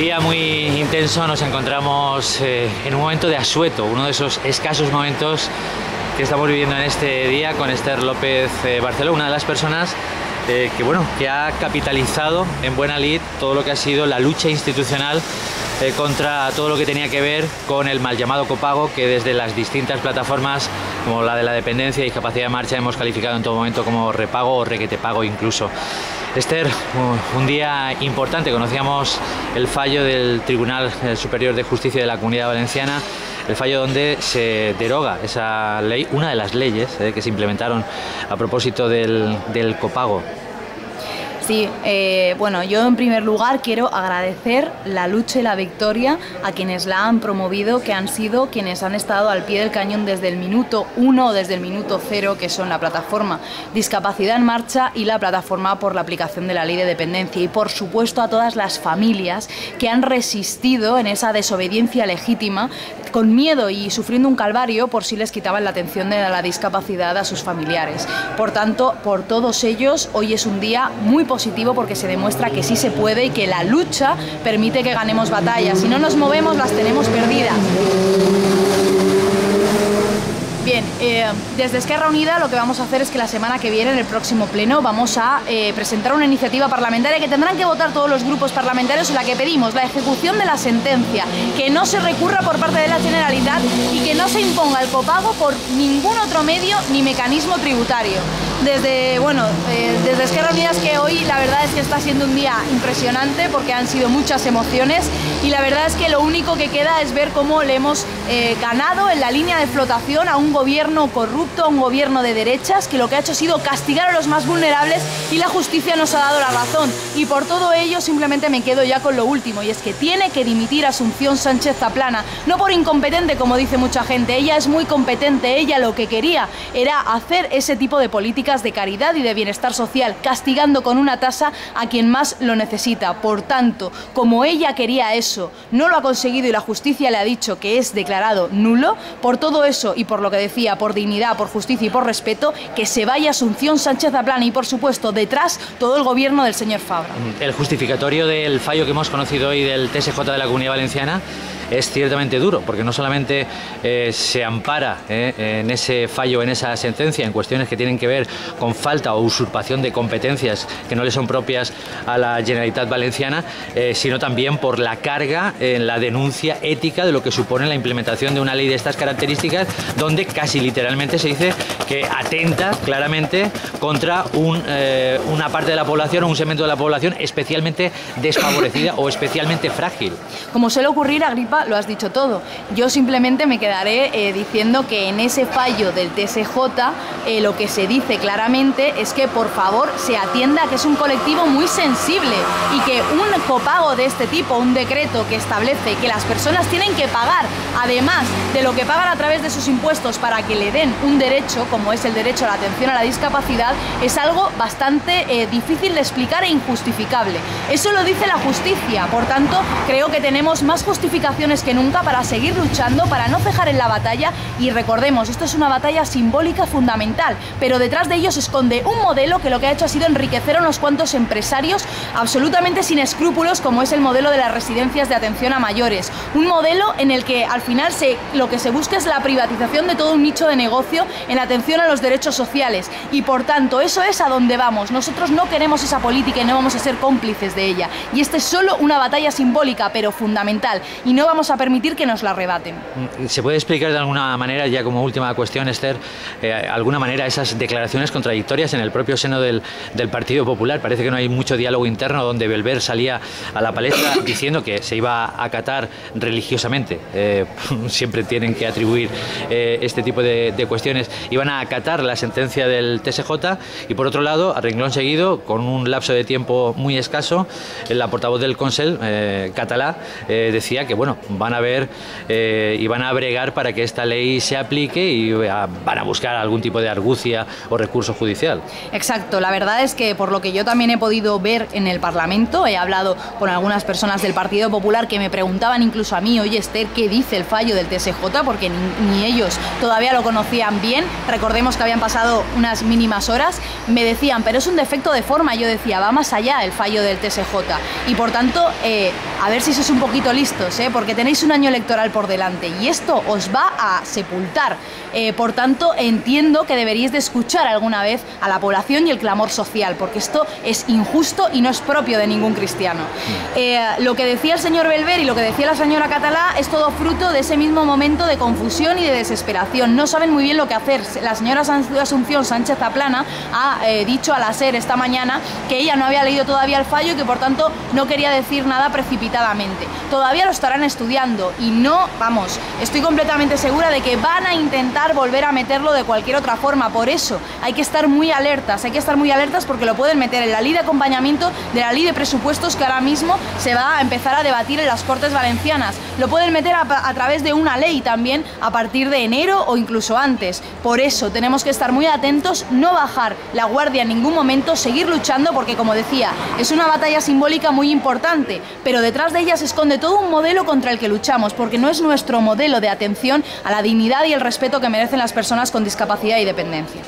Día muy intenso, nos encontramos eh, en un momento de asueto, uno de esos escasos momentos que estamos viviendo en este día con Esther López eh, Barceló, una de las personas eh, que, bueno, que ha capitalizado en buena lid todo lo que ha sido la lucha institucional contra todo lo que tenía que ver con el mal llamado copago que desde las distintas plataformas como la de la dependencia y capacidad de marcha hemos calificado en todo momento como repago o requetepago incluso. Esther, un día importante, conocíamos el fallo del Tribunal Superior de Justicia de la Comunidad Valenciana, el fallo donde se deroga esa ley, una de las leyes eh, que se implementaron a propósito del, del copago. Sí, eh, bueno, yo en primer lugar quiero agradecer la lucha y la victoria a quienes la han promovido, que han sido quienes han estado al pie del cañón desde el minuto uno o desde el minuto cero, que son la plataforma Discapacidad en Marcha y la plataforma por la aplicación de la ley de dependencia. Y por supuesto a todas las familias que han resistido en esa desobediencia legítima, con miedo y sufriendo un calvario por si les quitaban la atención de la discapacidad a sus familiares. Por tanto, por todos ellos, hoy es un día muy positivo porque se demuestra que sí se puede y que la lucha permite que ganemos batallas. Si no nos movemos, las tenemos perdidas. Bien, eh, desde Esquerra Unida lo que vamos a hacer es que la semana que viene, en el próximo pleno, vamos a eh, presentar una iniciativa parlamentaria que tendrán que votar todos los grupos parlamentarios en la que pedimos la ejecución de la sentencia, que no se recurra por parte de la Generalitat y que no se imponga el copago por ningún otro medio ni mecanismo tributario. Desde, bueno, eh, desde Esquerra Unidas que hoy la verdad es que está siendo un día impresionante porque han sido muchas emociones y la verdad es que lo único que queda es ver cómo le hemos eh, ganado en la línea de flotación a un gobierno corrupto, a un gobierno de derechas que lo que ha hecho ha sido castigar a los más vulnerables y la justicia nos ha dado la razón. Y por todo ello simplemente me quedo ya con lo último y es que tiene que dimitir Asunción Sánchez Zaplana, no por incompetente como dice mucha gente, ella es muy competente, ella lo que quería era hacer ese tipo de política de caridad y de bienestar social, castigando con una tasa a quien más lo necesita. Por tanto, como ella quería eso, no lo ha conseguido y la justicia le ha dicho que es declarado nulo, por todo eso y por lo que decía, por dignidad, por justicia y por respeto, que se vaya Asunción Sánchez Aplana y, por supuesto, detrás todo el gobierno del señor Fabra. El justificatorio del fallo que hemos conocido hoy del TSJ de la Comunidad Valenciana es ciertamente duro, porque no solamente eh, se ampara eh, en ese fallo, en esa sentencia, en cuestiones que tienen que ver con falta o usurpación de competencias que no le son propias a la Generalitat Valenciana, eh, sino también por la carga en la denuncia ética de lo que supone la implementación de una ley de estas características, donde casi literalmente se dice que atenta claramente contra una parte de la población o un segmento de la población especialmente desfavorecida o especialmente frágil. Como suele ocurrir, Agripa, lo has dicho todo. Yo simplemente me quedaré eh, diciendo que en ese fallo del TSJ eh, lo que se dice claramente es que por favor se atienda que es un colectivo muy sensible y que un copago de este tipo, un decreto que establece que las personas tienen que pagar, además de lo que pagan a través de sus impuestos para que le den un derecho, como es el derecho a la atención a la discapacidad, es algo bastante eh, difícil de explicar e injustificable. Eso lo dice la justicia, por tanto creo que tenemos más justificación que nunca para seguir luchando, para no cejar en la batalla. Y recordemos, esto es una batalla simbólica fundamental, pero detrás de ello se esconde un modelo que lo que ha hecho ha sido enriquecer a unos cuantos empresarios absolutamente sin escrúpulos como es el modelo de las residencias de atención a mayores, un modelo en el que al final se, lo que se busca es la privatización de todo un nicho de negocio en atención a los derechos sociales y por tanto eso es a donde vamos, nosotros no queremos esa política y no vamos a ser cómplices de ella y esta es solo una batalla simbólica pero fundamental y no vamos a permitir que nos la arrebaten. Mm, ¿Se puede explicar de alguna manera, ya como última cuestión, Esther, eh, alguna manera esas declaraciones contradictorias en el propio seno del, Partido Popular? Parece que no hay mucho diálogo interno donde Belver salía a la palestra diciendo que se iba a acatar religiosamente. Eh, siempre tienen que atribuir eh, este tipo de, cuestiones. Iban a acatar la sentencia del TSJ y por otro lado, a renglón seguido, con un lapso de tiempo muy escaso, la portavoz del Consell, catalá, decía que bueno, van a ver eh, y van a bregar para que esta ley se aplique y van a buscar algún tipo de argucia o recurso judicial. Exacto, la verdad es que por lo que yo también he podido ver en el Parlamento, he hablado con algunas personas del Partido Popular que me preguntaban incluso a mí, oye Esther, ¿qué dice el fallo del TSJ? Porque ni, ni ellos todavía lo conocían bien, recordemos que habían pasado unas mínimas horas, me decían, pero es un defecto de forma, yo decía, va más allá el fallo del TSJ y por tanto, eh, a ver si sois un poquito listos, ¿eh? porque tenéis un año electoral por delante y esto os va a sepultar. Eh, por tanto, entiendo que deberíais de escuchar alguna vez a la población y el clamor social, porque esto es injusto y no es propio de ningún cristiano. Mm. lo que decía el señor Belver y lo que decía la señora Catalá es todo fruto de ese mismo momento de confusión y de desesperación. No saben muy bien lo que hacer. La señora Asunción Sánchez Aplana ha dicho a la SER esta mañana que ella no había leído todavía el fallo y que por tanto no quería decir nada precipitadamente. Todavía lo estarán estudiando y no, vamos, estoy completamente segura de que van a intentar volver a meterlo de cualquier otra forma. Por eso hay que estar muy alertas, hay que estar muy alertas porque lo pueden meter en la ley de acompañamiento de la ley de presupuestos que ahora mismo se va a empezar a debatir en las Cortes Valencianas. Lo pueden meter a, a través de una ley también a partir de enero o incluso antes. Por eso tenemos que estar muy atentos, no bajar la guardia en ningún momento, seguir luchando porque como decía, es una batalla simbólica muy importante, pero detrás de ella se esconde todo un modelo contra el que luchamos, porque no es nuestro modelo de atención a la dignidad y el respeto que merecen las personas con discapacidad y dependencia.